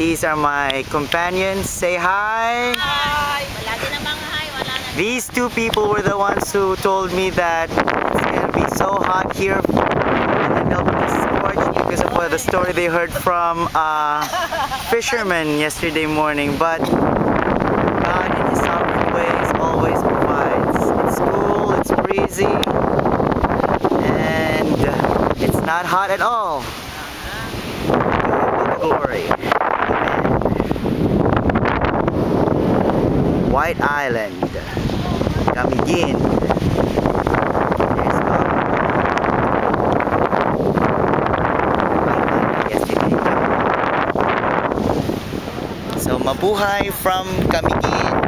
These are my companions. Say hi. Hi! Wala din namang hi, wala na. These two people were the ones who told me that it's gonna be so hot here and then they'll be scorched because of the story they heard from uh, fishermen yesterday morning. But God in His sovereign ways always provides. It's cool, it's breezy, and it's not hot at all. Glory. White Island. Kami din So, mabuhay from Kamigin.